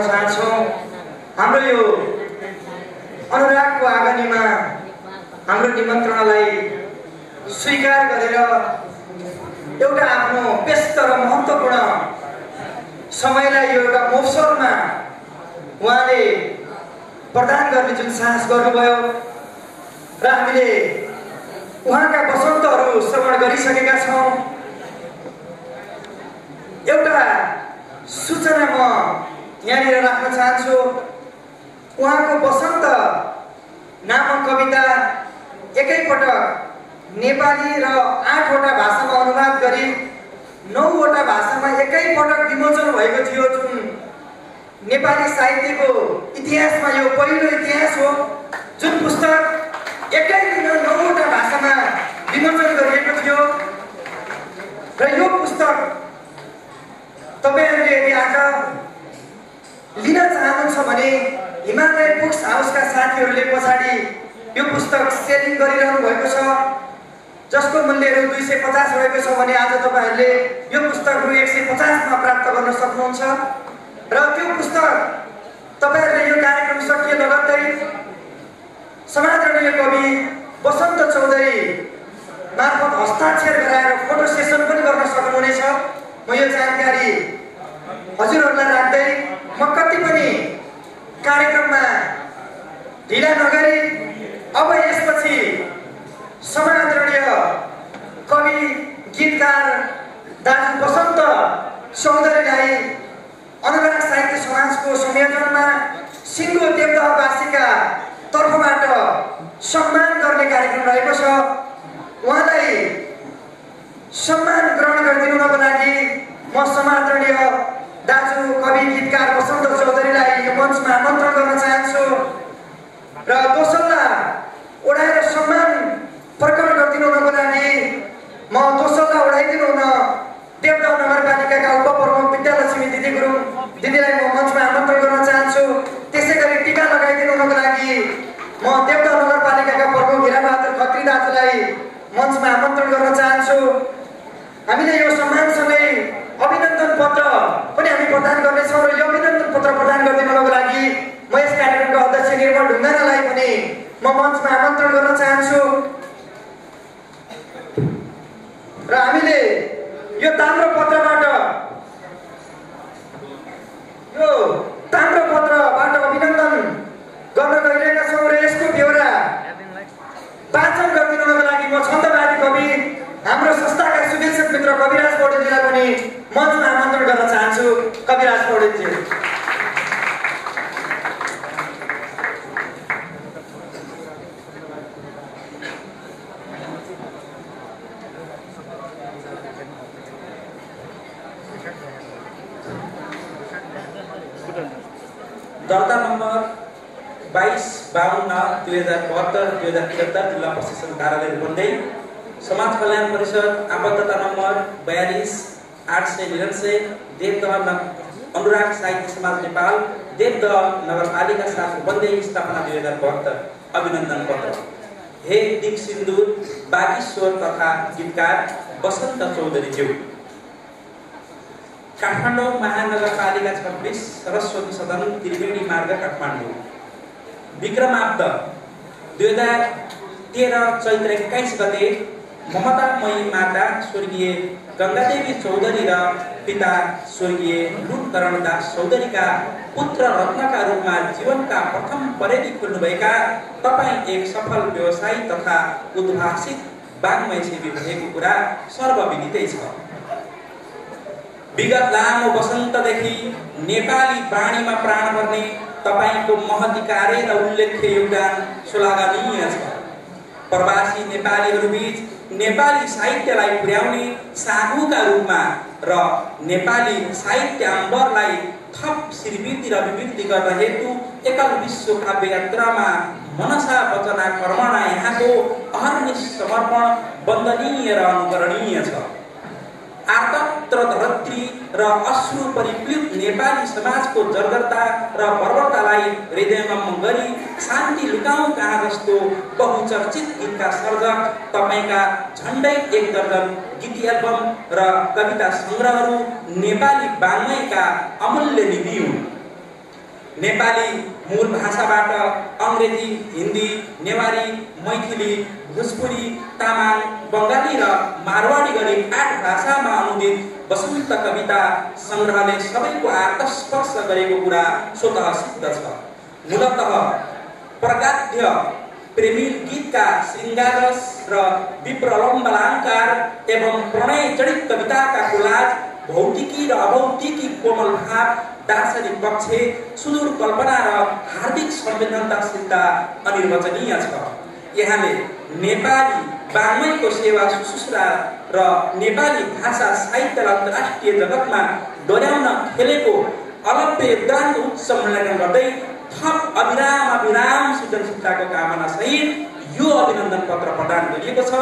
चाहन्छौँ हाम्रो यो अनुरागको आँगनीमा हाम्रो निमन्त्रणालाई स्वीकार गरेर एउटा आफ्नो व्यस्त र महत्त्वपूर्ण समयलाई यो एउटा मौसममा उहाँले प्रदान गर्ने जुन साहस गर्नुभयो र हामीले उहाँका वसन्तहरू श्रवण गरिसकेका छौँ। एउटा सूचना म यहाँनिर राख्न चाहन्छु। उहाँको वसन्त नामक कविता एकैपटक नेपाली र आठवटा भाषामा अनुवाद गरी नौवटा भाषामा एकैपटक विमोचन भएको थियो जुन नेपाली साहित्यको इतिहासमा यो पहिलो इतिहास हो। जुन पुस्तक एकै दिन नौवटा भाषामा विमोचन गरिएको थियो र यो पुस्तक तपाईँहरूले यदि आज लिन चाहनुहुन्छ भने हिमालय बुक्स हाउसका साथीहरूले पछाडि यो पुस्तक सेलिङ गरिरहनु भएको छ जसको मूल्यहरू दुई सय पचास रहेको छ भने आज तपाईँहरूले यो पुस्तक रु एक सय पचासमा प्राप्त गर्न सक्नुहुन्छ र त्यो पुस्तक तपाईँहरूले यो कार्यक्रम सकिए लगत्तै समादरणीय कवि वसन्त चौधरी मार्फत हस्ताक्षर गराएर फोटो सेसन पनि गर्न सक्नुहुनेछ। म यो जानकारी हजुरहरूलाई राख्दै म कति पनि कार्यक्रममा ढिला नगरी अब यसपछि समादरणीय कवि गीतकार दाजु वसन्त चौधरीलाई अनुराग साहित्य समाजको संयोजनमा सिङ्गो देवदहवासीका तर्फबाट सम्मान गर्ने कार्यक्रम रहेको छ। उहाँलाई सम्मान ग्रहण गरिदिनुको लागि म समादरणीय दाजु कवि गीतकार वसन्त चौधरीलाई यो मञ्चमा आमन्त्रण गर्न चाहन्छु र दोस्रोला ओढाएर सम्मान प्रकट गरिदिनुको लागि म दोस्रोला ओढाइदिनु हुन देवगाउँ नगरपालिकाका उपप्रमुख विद्यालक्ष्मी दिदी गुरुङ दिदीलाई म मञ्चमा आमन्त्रण गर्न चाहन्छु। त्यसै गरी टिका लगाइदिनु हुनको लागि म देवता नगरपालिकाका प्रमुख हिराबहादुर खत्री दाजुलाई मञ्चमा आमन्त्रण गर्न चाहन्छु। हामीले यो सम्मानसँगै अभिनन्दन पत्र पनि हामी प्रदान गर्नेछौँ र यो अभिनन्दन पत्र प्रदान गरिदिनुको लागि म यस कार्यक्रमको अध्यक्ष निर्मल ढुङ्गानालाई पनि म मञ्चमा आमन्त्रण गर्न चाहन्छु। र हामीले यो ताम्रो पत्रबाट यो ताम्रो पत्रबाट अभिनन्दन गर्न गइरहेका छौँ र यसको बेहोरा पाचन गरिदिनुको लागि म छन्दवादी कवि हाम्रो संस्थाका शुभेच्छक मित्र कविराज पौडेलजीलाई पनि मञ्चमा आमन्त्रण गर्न चाहन्छु कविराज पौडेलजी। दर्ता नम्बर बाइस बाहन्न दुई हजार बहत्तर दुई हजार त्रिहत्तर जिल्ला प्रशासन कार्यालय रूपन्देही समाज कल्याण परिषद आबद्धता नम्बर बयालिस आठ सय निरन्सय देवदह अनुराग साहित्य समाज नेपाल देवदह नगरपालिका साथ रूपन्देही स्थापना दुई हजार बहत्तर। अभिनन्दन पत्र। हे दिक सिन्दुर बागेश्वर तथा गीतकार वसन्त चौधरीज्यू। काठमाडौँ महानगरपालिका छब्बिस सरस्वती सदन त्रिवेणी मार्ग काठमाडौँ। विक्रमाब्द दुई हजार तेह्र चैत्र एक्काइस गते ममतामयी माता स्वर्गीय गङ्गादेवी चौधरी र पिता स्वर्गीय लुटकरण दास चौधरीका पुत्र रत्नका रूपमा जीवनका प्रथम परेडी खोल्नुभएका तपाईँ एक सफल व्यवसायी तथा उद्भासित वाङ्मय सेवी भएको कुरा सर्वविदितै छ विगत लामो वसन्तदेखि नेपाली वाणीमा प्राण भर्ने तपाईँको महती कार्य र उल्लेख्य योगदान श्लाघनीय छ। प्रवासी नेपालीहरूबीच नेपाली साहित्यलाई पुर्याउने साधुका रूपमा र नेपाली साहित्य अम्बरलाई थप श्रीवृद्धि र अभिवृद्धि गर्न हेतु एकल विश्व काव्य यात्रामा मनसा वचना कर्मणा यहाँको अहर्निश समर्पण वन्दनीय र अनुकरणीय छ। धरत्री र अश्रु परिप्लुत नेपाली समाजको जर्गरता र बर्बरतालाई हृदयङ्गम गरी शान्ति लुकाउँ कहाँ जस्तो बहुचर्चित गीतका सर्जक तपाईँका झन्डै एक दर्जन गीत एल्बम र कविता सङ्ग्रहहरू नेपाली वाङ्मयका अमूल्य निधि हुन् नेपाली मूल भाषाबाट अङ्ग्रेजी हिन्दी नेवारी मैथिली भोजपुरी तामाङ बङ्गाली र मारवाडी गरी आठ भाषामा अनुदित वसन्त कविता सङ्ग्रहले सबैको आत्मस्पर्श गरेको कुरा स्वतः सिद्ध छ। मूलत प्रगाध्य प्रेमी गीतका श्रृङ्गारस र विप्रलम्बलाङ्कार एवं प्रणय जडित कविताका कोलाज भौतिकी र अभौतिकी कोमल भाव दार्शनिक पक्ष सुदूर कल्पना र हार्दिक संवेदनशीलता अनिर्वचनीय छ। यहाँले नेपाली वाङ्मयको सेवा सुश्रुषा र नेपाली भाषा साहित्यलाई अन्तर्राष्ट्रिय जगतमा डोर्याउन खेलेको अलभ्य योगदानको उच्च मूल्याङ्कन गर्दै थप अविराम अविराम सृजनशीलताको कामना सहित यो अभिनन्दन पत्र प्रदान गरिएको छ।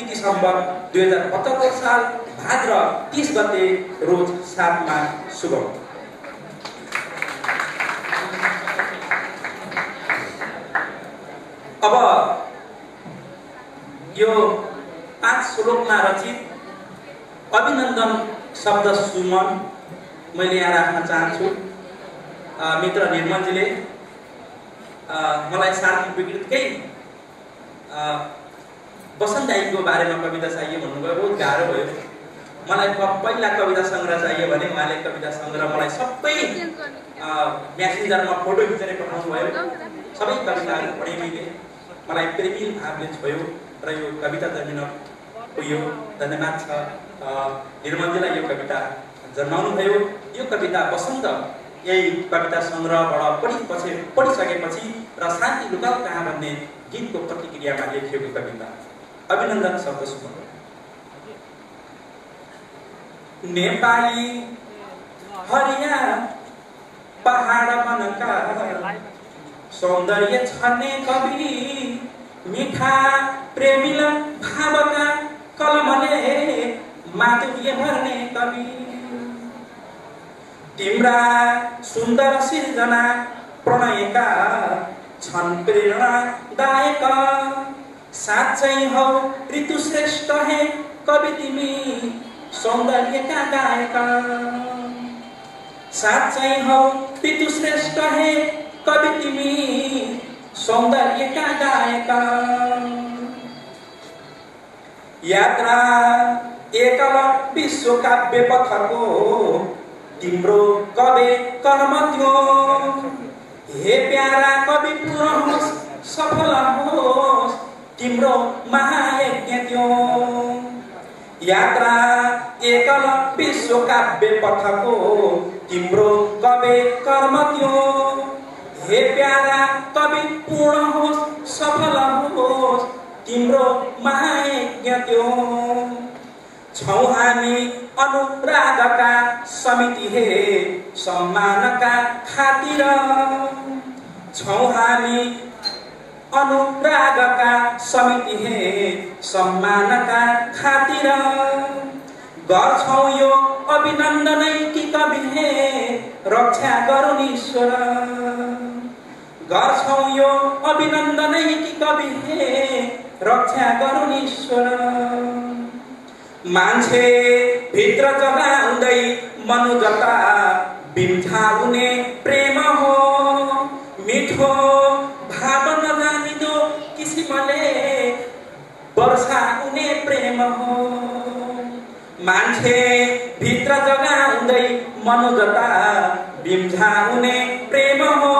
इति सम्बन्ध दुई हजार पचहत्तर साल भाद्र तिस गते रोज सातमा शुभ अब यो पाँच श्लोकमा रचित अभिनन्दन शब्द सुमन मैले यहाँ राख्न चाहन्छु। मित्र निर्मलजीले मलाई साथी विकृतकै बसन्त दाईको बारेमा कविता चाहियो भन्नुभयो बहुत गाह्रो भयो। मलाई पहिला कविता सङ्ग्रह चाहियो भने उहाँले कविता सङ्ग्रह मलाई सबै म्यासेन्जरमा फोटो खिचेर पठाउनु भयो सबै कविताहरू पढेँ मैले। मलाई प्रेमिल भावले छोयो र यो कविता जन्मिन पुग्यो धन्यवाद छ निर्मलजीलाई यो कविता जन्माउनु भयो यो कविता वसन्त यही कविता सङ्ग्रहबाट पढिपछि पढिसकेपछि र शान्ति लुकाउ कहाँ भन्ने गीतको प्रतिक्रियामा लेखिएको कविता अभिनन्दन शब्द सुन नेपाली हरिया पहाड मनका सौन्दर्य छर्ने कवि मिठा प्रेमिल भावका कलमले माधुर्य भर्ने कवि। तिम्रा सुन्दर सिर्जना प्रणयका छन् प्रेरणादायक। साँच्चै हौ ऋतु श्रेष्ठ हे कवि तिमी सौन्दर्यका गायक। साँच्चै हौ ऋतु श्रेष्ठ हे कवि तिमी सौन्दर्यका गायक यात्रा एकल विश्व काव्य पथको तिम्रो कवि कर्म थियो हे प्यारा कवि होस् सफल होस् तिम्रो महायज्ञ थियो यात्रा एकल विश्व काव्य पथको तिम्रो कवि कर्म थियो हे प्यारा कवि पूर्ण होस् सफल होस् तिम्रो महायज्ञ थियो छौ हामी अनुरागका समिति हे सम्मानका खातिर। छौँ हामी अनुरागका समिति हे सम्मानका खातिर। गर्छौँ यो अभिनन्दनै कि कवि हे रक्षा गरून् ईश्वर? गर्छौँ यो अभिनन्दनै कि कवि हे रक्षा गरून् ईश्वर? मान्छे भित्र जगाउँदै मनुजता बिम्छाउने प्रेम हो। मिठो भाव नजानिदो किसिमले वर्षाउने प्रेम हो। मान्छे भित्र जगाउँदै मनुजता बिम्झाउने प्रेम हो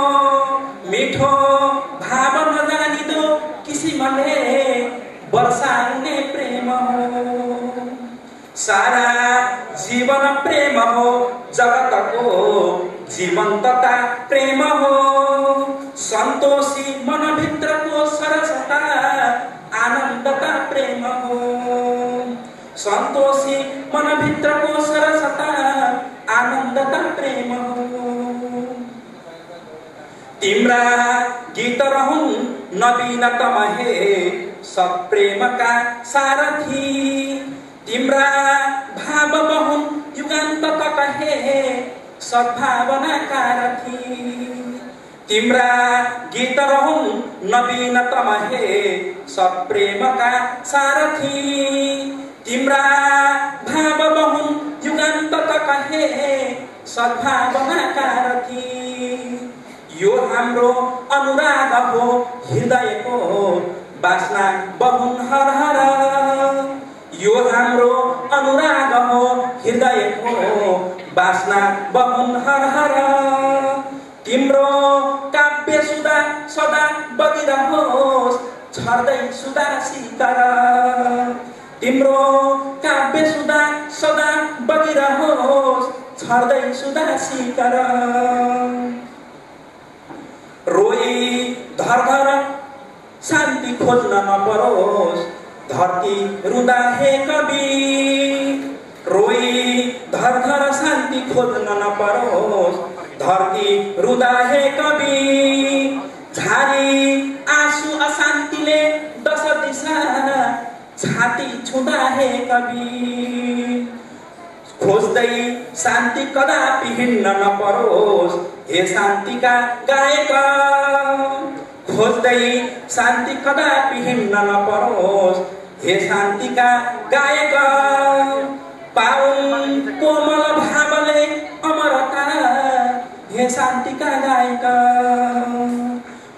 मिठो भाव नजानिदो किसिमले वर्षाउने प्रेम हो सारा जीवन प्रेम हो जगतको जीवन्तता प्रेम हो सन्तोषी मनभित्रको सरसता आनन्दता प्रेम हो सन्तोषी मनभित्रको सरसता आनन्दता प्रेम हो तिम्रा गीत रहन् नवीनतम हे सप्रेमका सारथी तिम्रा भाव बहुन् युगान्त कहे सद्भावनाका रथी तिम्रा गीत रहन् नवीनतम हे सप्रेमका सारथी तिम्रा भाव बहुन् युगान्त कहे सद्भावनाका रथी यो हाम्रो अनुराग हो हृदयको बासना बहुन हर हर यो हाम्रो अनुराग हो हृदयको बासना बहुन हर हर तिम्रो काव्य सुधा सदा बगिरहोस् छर्दै सुधा सिकर तिम्रो काव्य सुधा सदा बगिरहोस् छर्दै सुधा सिकर रोई धर धर शान्ति खोज्न नपरोस् धरती रुँदा हे कवि रोई धर धर शान्ति खोज्न नपरोस् धरती रुँदा हे कवि झारी आँसु अशान्तिले दश दिशा छाती छुँदा हे कवि। खोज्दै शान्ति कदापि हिँड्न नपरोस् हे शान्तिका गायक। खोज्दै शान्ति कदापि हिँड्न नपरोस् हे शान्तिका गायक। पाउन् कोमल भावले अमरता हे शान्तिका गायक।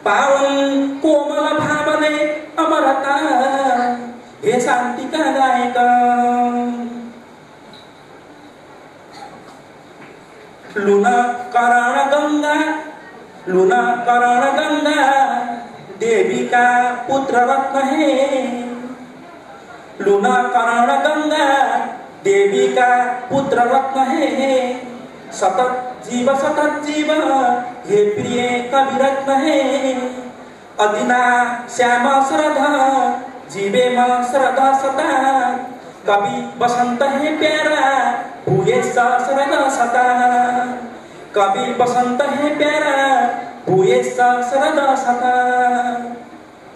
पाउन् कोमल भावले अमरता हे का गायक लुन करण गङ्गा लुन करण गङ्गा देवीका पुत्र रत्न है। लुन करण गङ्गा देवीका पुत्र रत्न हे। सतत जीव सतत जीव, हे प्रिय कवि रत्न है। अदिना, श्याम शरद जीवेम शरद सता। कवि बसन्त हे प्यारा भुए शरद सता। कवि बसन्त हे प्यारा भुए शरद सता।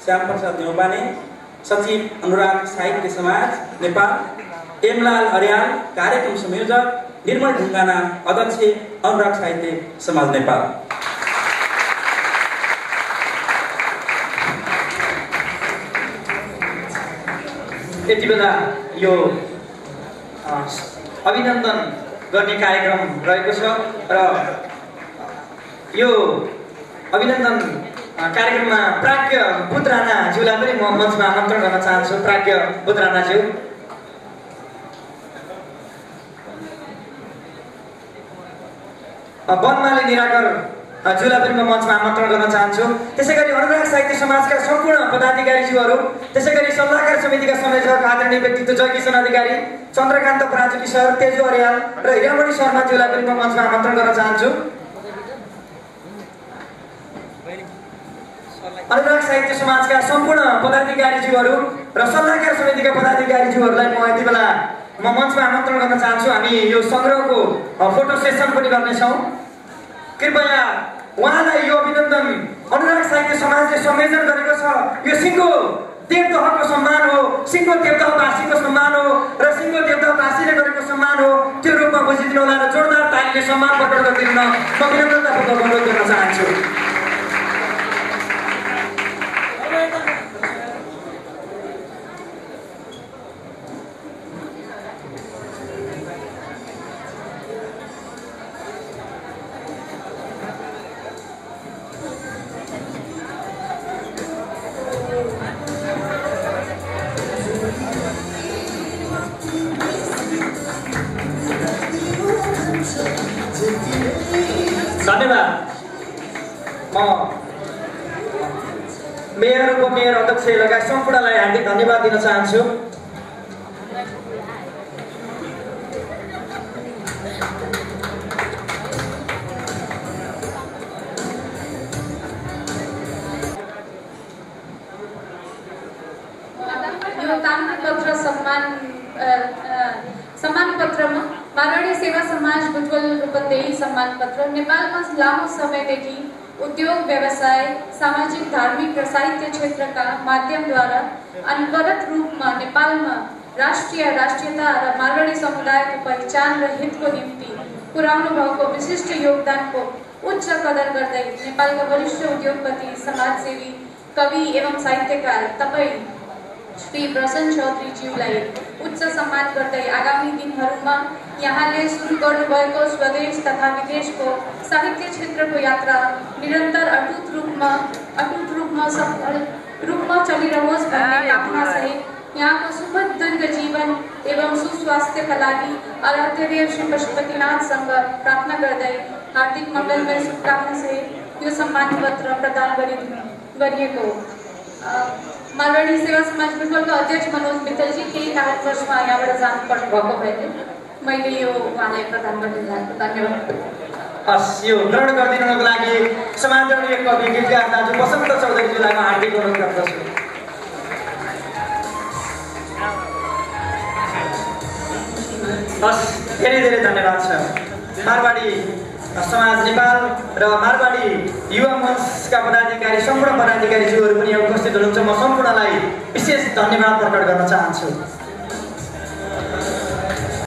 श्याम प्रसाद देउपाने सचिव अनुराग साहित्य समाज नेपाल। एमलाल अर्याल कार्यक्रम संयोजक निर्मल ढुङ्गाना अध्यक्ष अनुराग साहित्य समाज नेपाल। यति बेला यो अभिनन्दन गर्ने कार्यक्रम रहेको छ र यो अभिनन्दन कार्यक्रममा प्राज्ञ बुध राणाज्यूलाई पनि म मञ्चमा आमन्त्रण गर्न चाहन्छु। प्राज्ञ अ, वनमाली निराकर पनि म मञ्चमा आमन्त्रण गर्न चाहन्छु। त्यसै गरी अनुराग साहित्य समाजका सम्पूर्ण पदाधिकारीज्यूहरू त्यसै गरी सल्लाहकार समितिका संयोजक आदरणीय व्यक्तित्व जयकिशन अधिकारी चन्द्रकान्त पराजुली सर तेजु अर्याल र हिरामणि शर्माज्यूलाई पनि म मञ्चमा आमन्त्रण गर्न चाहन्छु। अनुराग साहित्य समाजका सम्पूर्ण पदाधिकारीज्यूहरू र सल्लाहकार समितिका पदाधिकारीज्यूहरूलाई म यति बेला म मञ्चमा आमन्त्रण गर्न चाहन्छु। हामी यो सङ्ग्रहको फोटो सेसन पनि गर्नेछौँ। कृपया उहाँलाई यो अभिनन्दन साहित्य समाजले संयोजन गरेको छ। यो सिङ्गो देवदहको सम्मान हो। सिङ्गो देवदहवासीको सम्मान हो र सिङ्गो देवदहवासीले गरेको सम्मान हो। त्यो रूपमा बुझिदिनु होला र जोरदार तालीले सम्मान प्रकट गरिदिनु म विनम्रतापूर्वक अनुरोध गर्न चाहन्छु मेयर उपमेयर अध्यक्ष लगायत सम्पूर्णलाई हार्दिक धन्यवाद दिन चाहन्छु पत्र सम्मान सम्मान पत्रमा मारवाडी सेवा समाज बुटवल रूपन्देही सम्मान पत्र नेपालमा लामो समयदेखि उद्योग व्यवसाय, सामाजिक, धार्मिक और साहित्य क्षेत्र का क्षेत्रका माध्यमद्वारा अनवरत रूपमा नेपालमा राष्ट्रीय राष्ट्रीयता और मारवाडी समुदायको पहिचान र हितको निम्ति पुर्याउनु भएको विशिष्ट योगदान को उच्च कदर गर्दै नेपालका वरिष्ठ उद्योगपति, समाजसेवी, कवि एवं साहित्यकार तपाईँ श्री प्रसन्न चौधरीज्यूलाई उच्च सम्मान गर्दै आगामी दिनहरूमा यहाँले सुरु गर्नुभएको स्वदेश तथा विदेशको साहित्य क्षेत्रको यात्रा निरन्तर अटुट रूपमा अटुट रूपमा सफल रूप रूपमा चलिरहोस् भन्ने प्रार्थनासहित यहाँको सुखद दीर्घ जीवन एवं सुस्वास्थ्य सुस्वास्थ्यका लागि आराध्यदेव श्री पशुपतिनाथसँग प्रार्थना गर्दै हार्दिक मङ्गलमय शुभकामनासहित यो सम्मान पत्र प्रदान गरिदिनु गरिएको मालवाडी सेवा समाज बुटवलका अध्यक्ष मनोज मित्तलजी केही कारणवशमा यहाँबाट जानु पर्नु भएको भएले मैले यो उहाँलाई प्रदान गरिदिनु धन्यवाद. हस् यो ग्रहण गरिदिनुको लागि. समाजदरणीय कवि गीतकार दाजु वसन्त चौधरीज्यूलाई म हार्दिक अनुरोध गर्दछु हस् धेरै धेरै धन्यवाद छ मारवाडी समाज नेपाल र मारवाडी युवा मञ्चका पदाधिकारी सम्पूर्ण पदाधिकारीज्यूहरू पनि यहाँ उपस्थित हुनुहुन्छ। म सम्पूर्णलाई विशेष धन्यवाद प्रकट गर्न चाहन्छु।